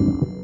you